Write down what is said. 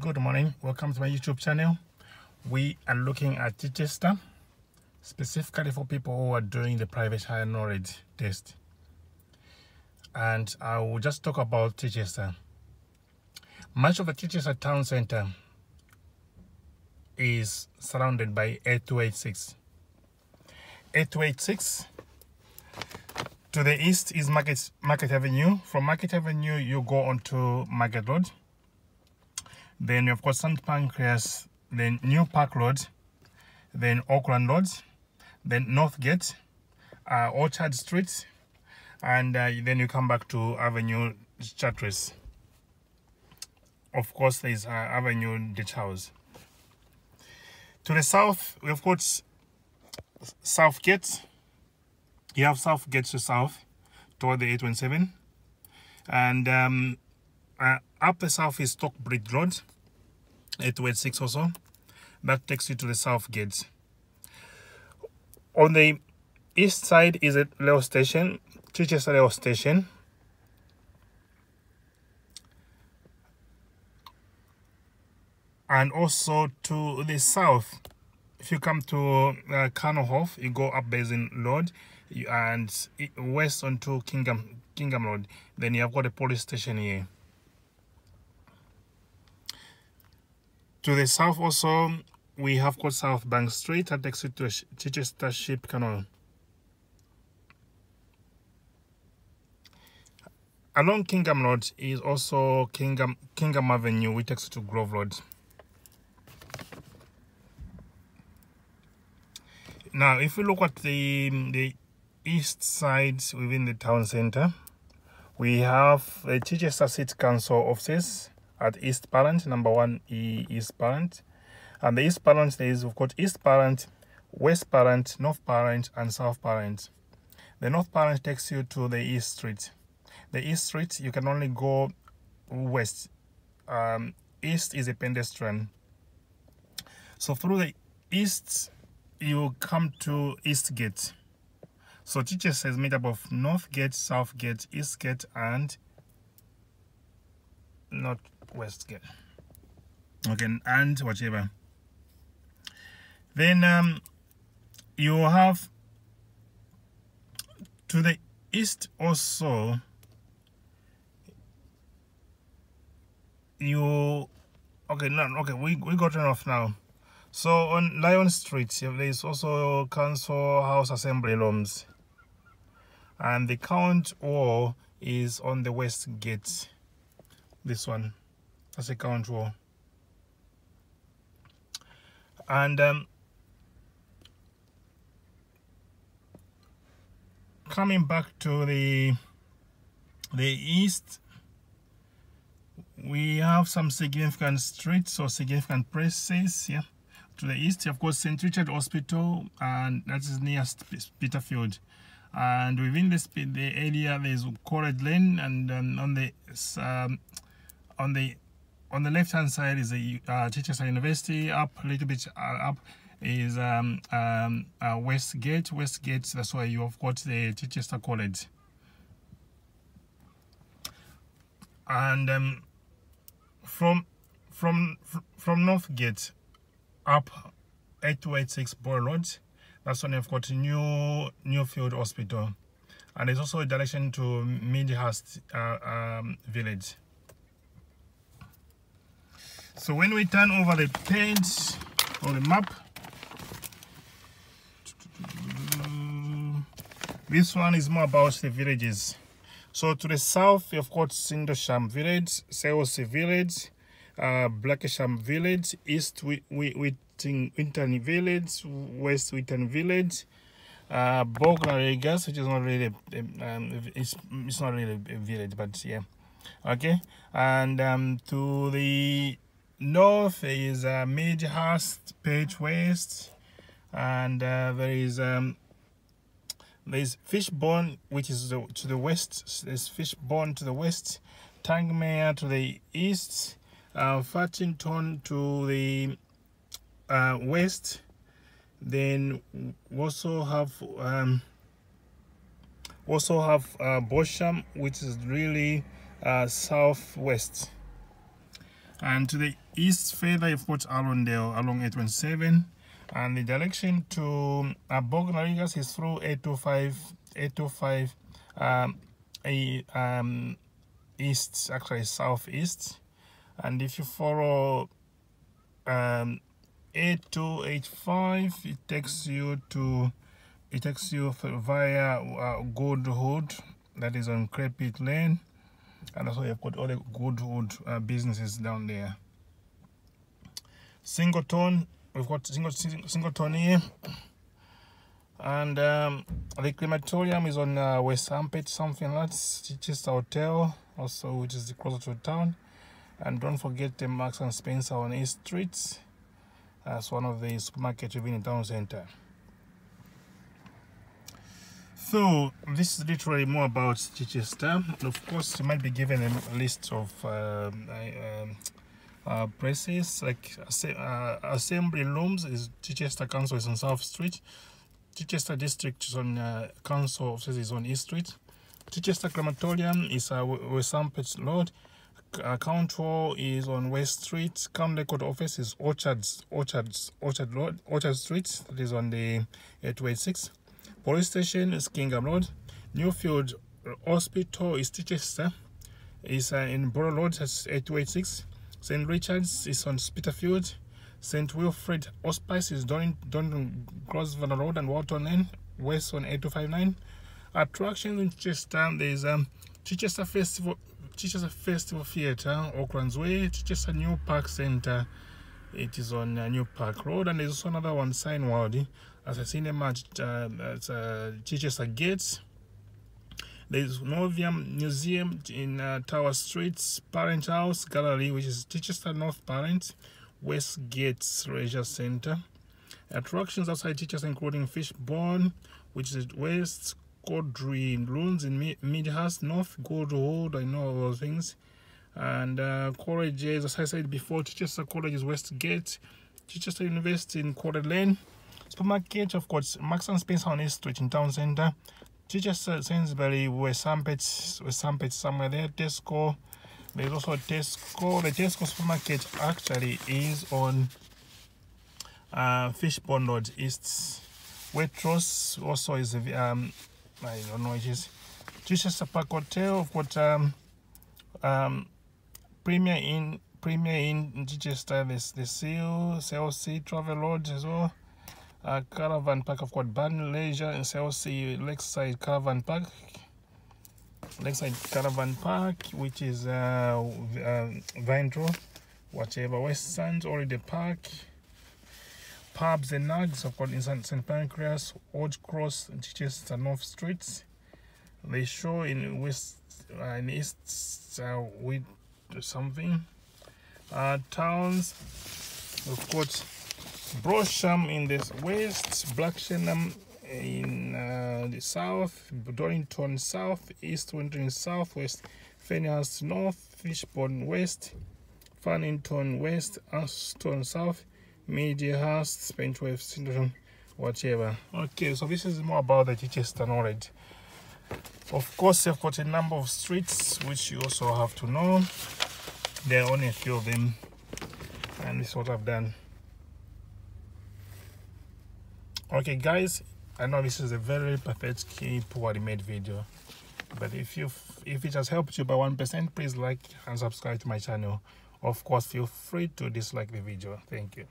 Good morning. Welcome to my YouTube channel. We are looking at Chichester, specifically for people who are doing the private hire knowledge test. And I will just talk about Chichester. Much of the Chichester town center is surrounded by A286. A286 to the east is Market Market Avenue. From Market Avenue, you go onto Market Road. Then you've got St. Pancras, then New Park Road, then Auckland Road, then Northgate, uh, Orchard Street, and uh, then you come back to Avenue Chartres. Of course, there's uh, Avenue Ditch House. To the south, we've got Southgate you have south gets to south toward the 817 and um, uh, up the south is Stockbridge Road 826 also that takes you to the south gate on the east side is a rail station Chichester rail station and also to the south if you come to uh, Hof, you go up Basin Road and west onto Kingsham Kingsham Road. Then you have got a police station here. To the south also, we have got South Bank Street takes you to Chichester Ship Canal. Along Kingsham Road is also Kingsham, Kingsham Avenue, which takes you to Grove Road. Now, if we look at the, the east side within the town center we have the Chichester City Council offices at East Pallant, number one E East Pallant. And the East Pallant, is, of course, East Pallant, West Pallant, North Pallant, and South Pallant. The North Pallant takes you to the East Street. The East Street, you can only go west. Um, east is a pedestrian. So through the east, you come to East Gate. So Chichester is made up of North Gate, South Gate, East Gate, and Northwest Gate. Okay, and whatever. Then um, you have to the east also you okay no okay we we got enough now so on lion street there is also council house assembly rooms and the count wall is on the west gate this one that's a count wall and um, coming back to the the east we have some significant streets or significant places yeah to the east. Of course st richard hospital and that is near peterfield and within this the area there's College Lane and um, on the um, on the on the left hand side is the uh, Chichester University up a little bit uh, up is um, um, uh, Westgate Westgate that's why you have got the Chichester College and um, from from from Northgate up A286 Broyle Road that's when you've got New Nuffield Hospital. And there's also a direction to Midhurst uh, um, Village. So when we turn over the page or the map, this one is more about the villages. So to the south, you've got Sidlesham Village, Selsey Village, uh, Blackisham Village, East Winton Village, West Winton Village, uh, Regas, which is not really, um, it's, it's not really a village, but yeah, okay. And um, to the north is uh, Midhurst, Page West, and uh, there is um, there's Fishbourne, which is the, to the west. There's Fishbourne to the west, Tangmere to the east, uh, Funtington to the uh, west then also have um, also have uh, Bosham which is really uh, southwest And to the east further, you've got Allendale along 817. And the direction to uh, Bognor Regis is through 825, 825 um, a, um, east, actually southeast. And if you follow um, A285, it takes you to it takes you via uh, Goodwood, that is on Crepit Lane, and also you've got all the Goodwood uh, businesses down there. Singleton, we've got Singleton here, and um, the crematorium is on uh, Westhampnett, something like that. Chichester Hotel, also which is closer to town, and don't forget the Marks and Spencer on East Street. That's one of the supermarkets within the town center. So this is literally more about Chichester. Of course, you might be given a list of um, um, uh, places like uh, assembly rooms. Is Chichester Council is on South Street. Chichester District is on uh, Council offices is on East Street. Chichester Crematorium is uh, Westhampnett Road. Uh, Council is on West Street. County Record Office is Orchards, Orchards, Orchard Road, Orchard Street. That is on the 826. Police station is Kingsham Road. Nuffield Hospital is Chichester. Is uh, in Borough Road, that's A286. St. Richard's is on Spitalfield. St. Wilfred Hospice is Don, Don Grosvenor Road and Walton Lane, west on A259. Attractions in Chichester, there's um, Chichester Festival, Chichester Festival Theatre, Oaklands Way, Chichester New Park Centre. It is on uh, New Park Road, and there's also another one, Sign as a cinema uh, at uh, Chichester Gates. There's Novium Museum in uh, Tower Street, Pallant House Gallery, which is Chichester North Pallant, West Gates Leisure Center. Attractions outside Chichester including Fishbourne, which is West Cowdray Ruins in Midhurst, North Goodwood, I know all those things. And uh, colleges, as I said before, Chichester College is Westgate, Chichester University in Quarter Lane, Supermarket, of course, Marks and Spencer on East Street in Town Centre. Chichester, Sainsbury, Westhampnett, West Ampet somewhere there. Tesco. There's also Tesco. The Tesco supermarket actually is on uh, Road East. Waitrose also is, um, I don't know it is. Chichester Park Hotel. I've got um, um, Premier Inn, Premier Inn Chichester. There's the Seal, Chelsea Travel Lodge as well uh, caravan park. I've got Bunn Leisure and Chelsea Lakeside Caravan Park. Lakeside Caravan Park, which is uh, uh, Vintro, whatever. West Sands Holiday Park. Pubs and Nugs, I've got in St. Pancras, Old Cross, Chichester North Streets. They show in West uh, in East uh, with something. Uh, towns, we've got Bosham in the west, Black Shannon in uh, the south, Donnington south, East Wittering southwest, Fernhurst north, Fishbourne west, Farnington west, Aston south, Midhurst, Spentwave syndrome, whatever. Okay, so this is more about the Chichester knowledge. Of course, you've got a number of streets which you also have to know. There are only a few of them, and this is what I've done okay guys i know this is a very pathetic poorly made video but if you if it has helped you by one percent please like and subscribe to my channel. Of course feel free to dislike the video. Thank you